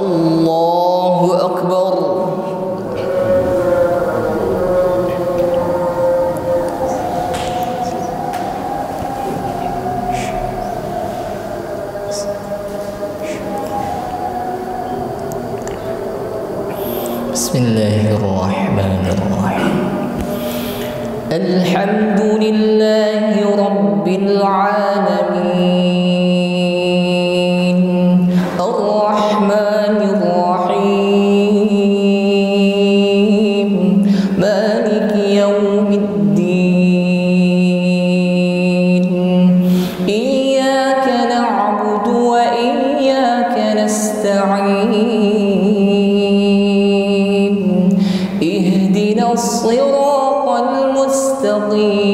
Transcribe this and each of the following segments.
الله أكبر. بسم الله الرحمن الرحيم. الحمد لله مالك يوم الدين. إياك نعبد وإياك نستعين. اهدنا الصراط المستقيم.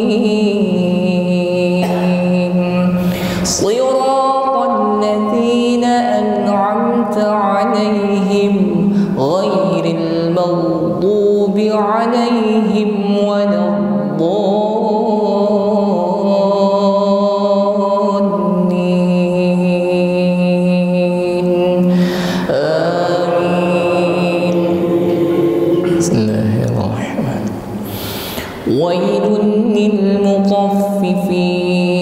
ويل للمطففين.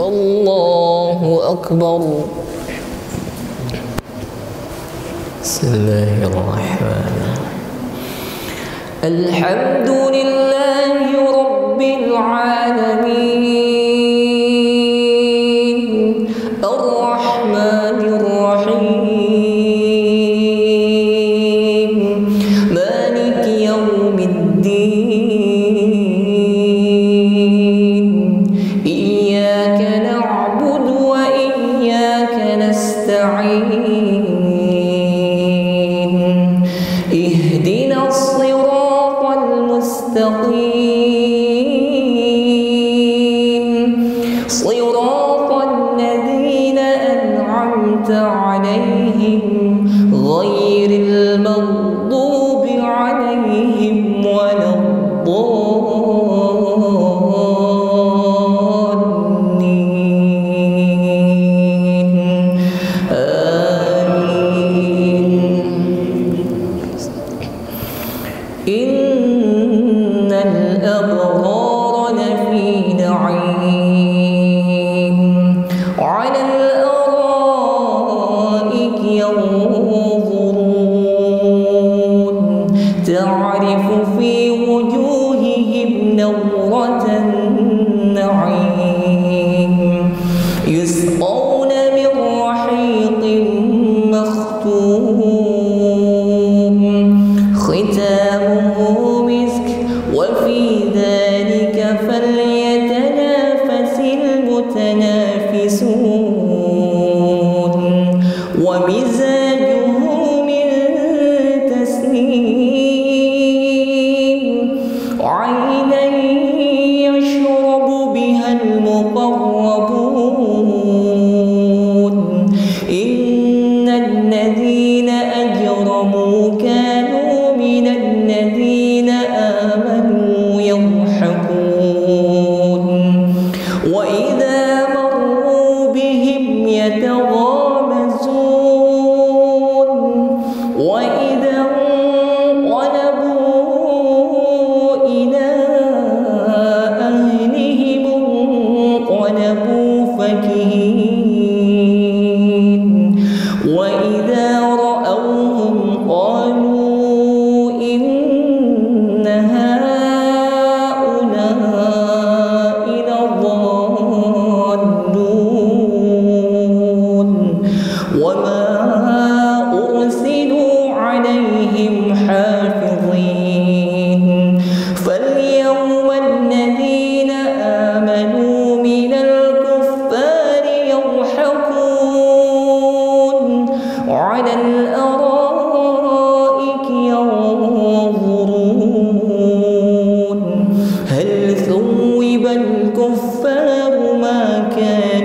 الله أكبر بسم الله الرحمن الحمد لله الرحيم النعيم. يسقون من رحيق مختوم. ختامه مسك وفي ذلك فليتنافس آمنوا من الكفار يضحكون الأرائك ينظرون. الكفار ما كانوا